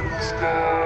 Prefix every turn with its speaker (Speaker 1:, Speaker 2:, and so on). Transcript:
Speaker 1: in the sky.